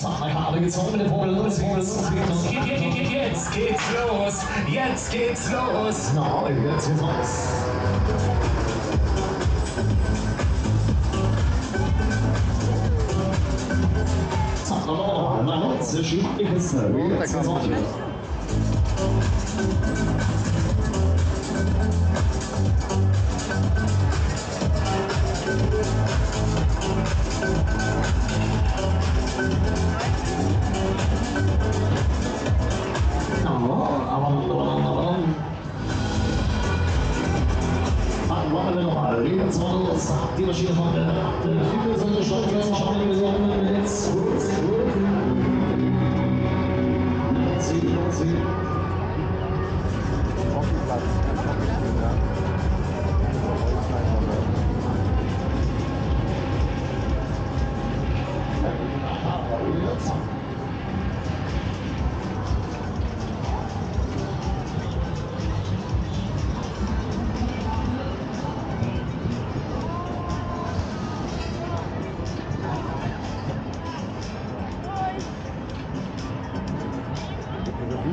Zahnradkabel gezogen mit dem los, Vogel los, Vogel los. Jetzt geht's los, jetzt geht's los. Na, jetzt geht's los. Na, jetzt ist es Jetzt geht's los. Die Maschine von der Seite schon jetzt schon jetzt Sie, Sie. Hockeyplatz,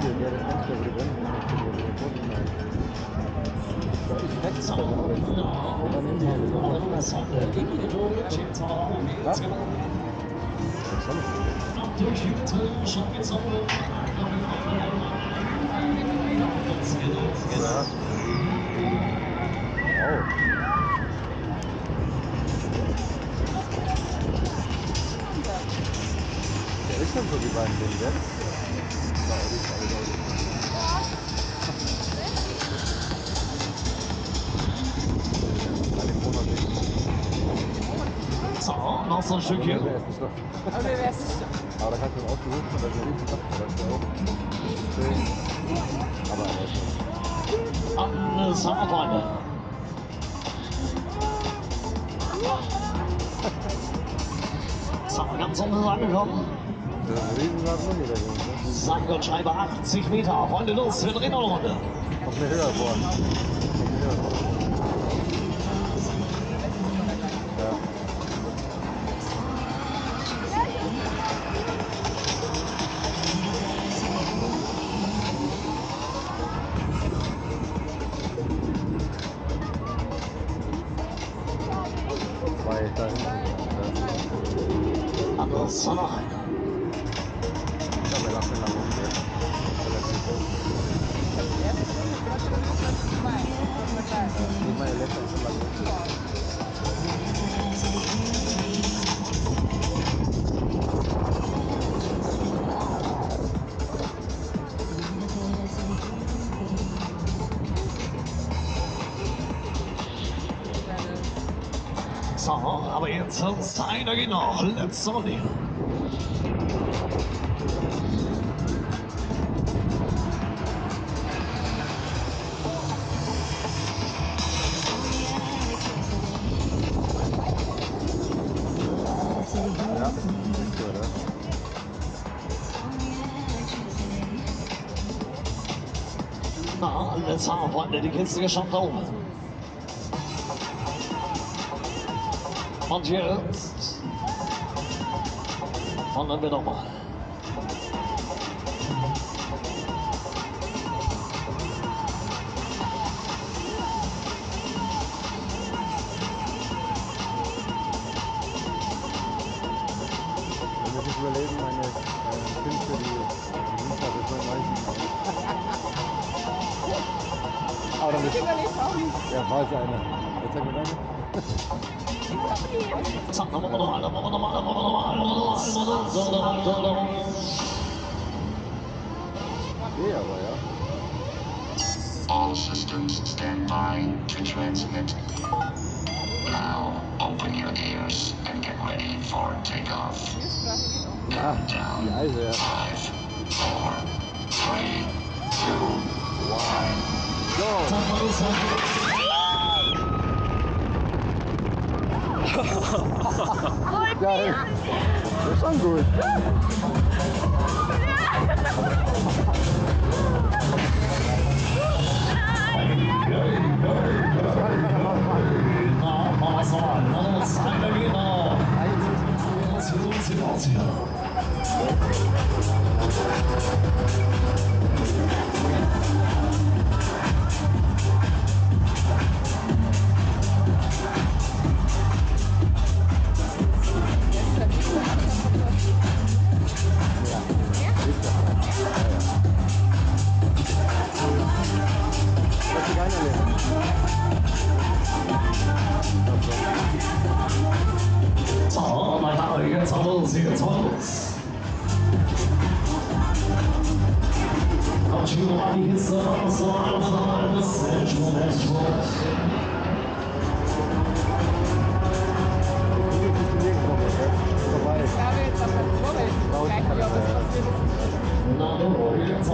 Der ist schon so wie beim Ding, Noch so ein das doch? Aber wer ist Aber da kannst du ihn ausgerufen und dann so ab. Auch. Aber er ist nicht. Alles Freunde. So, ganz unten angekommen. Das ist ein Riesenrad Muni da drin. Ne? Sag und schreibe 80 Meter. Freunde, los, wir drehen noch eine Runde. Kommt mir höher vor. I'm outside. Aber jetzt einer. Letzte Runde. Ja, ist gut, oder? Na, alles haben, Freunde, die Kiste geschafft da oben. Und jetzt. Wandern wir nochmal. Wir überleben, meine äh, Künste, die die Dienstag bis 99 Aber dann ist, nicht. ja, war es eine. Jetzt sag mir deine. So, dann machen wir nochmal, dann machen wir nochmal, dann machen wir nochmal. nochmal. Okay, aber ja. All systems stand by to transmit. Now, open your ears and get ready for takeoff. Ah, die Eise, ja. Five, four, three, two, one. So, geil. Das ist schon gut. Na, machen Models here, Models. Out to the body I'm the central, central. Now, don't worry, it's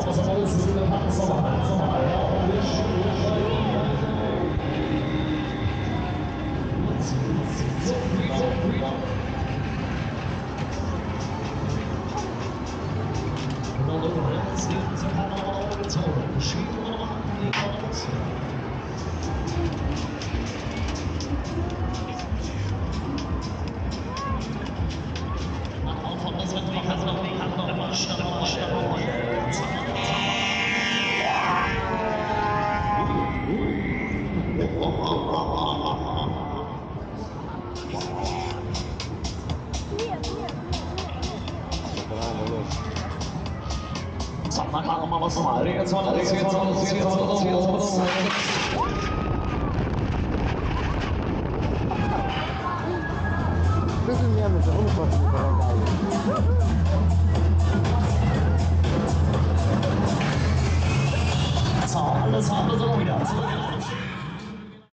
Lorenz is all torn. She won the. Bisschen mehr mit der Unfallschule.